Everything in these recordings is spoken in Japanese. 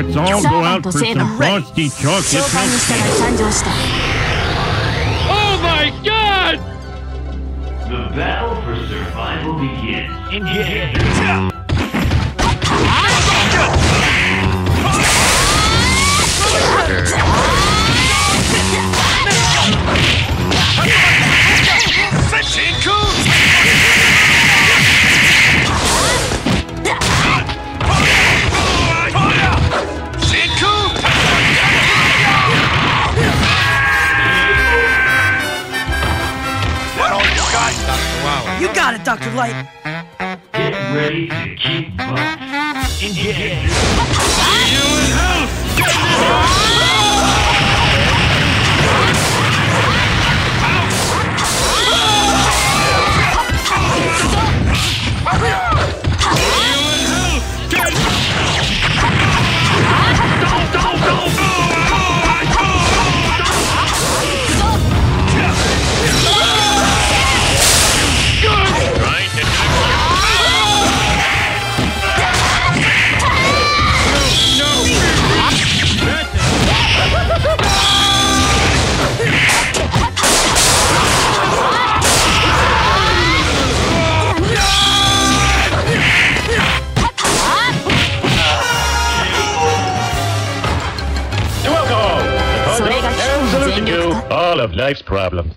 Let's all go out for some frosty chocolate milkshake. Oh my god! The battle for survival begins. Engage. Dr. Light. Get ready to kick butt. Engage. All of life's problems.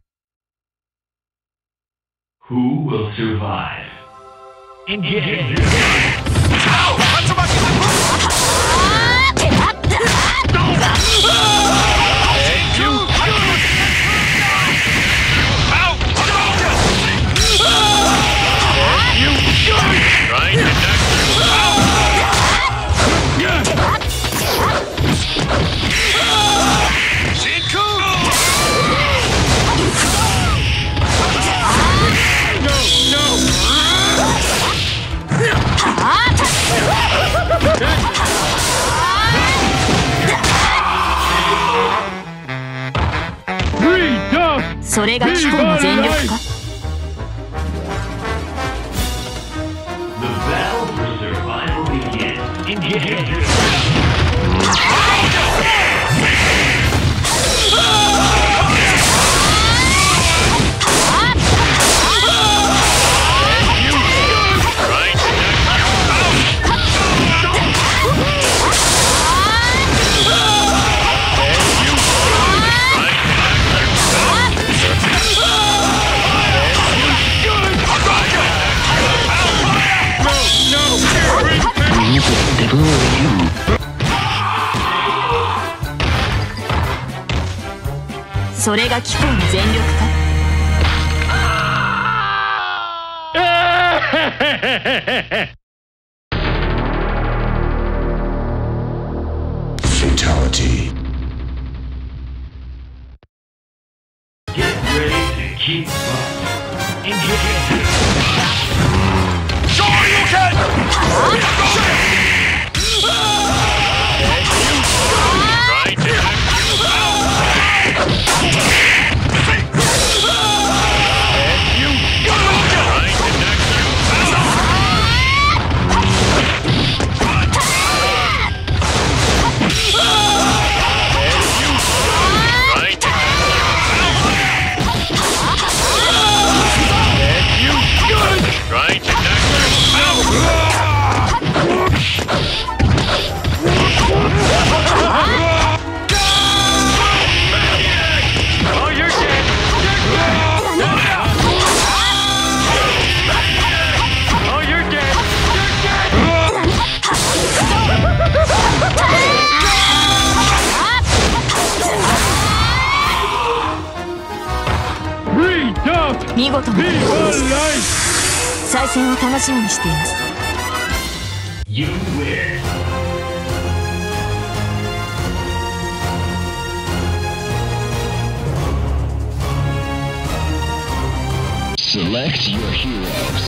Who will survive? Engage. Three それが基本の全力か？それが基本の全力か？見事な!再戦を楽しみにしています You win. Select your hero.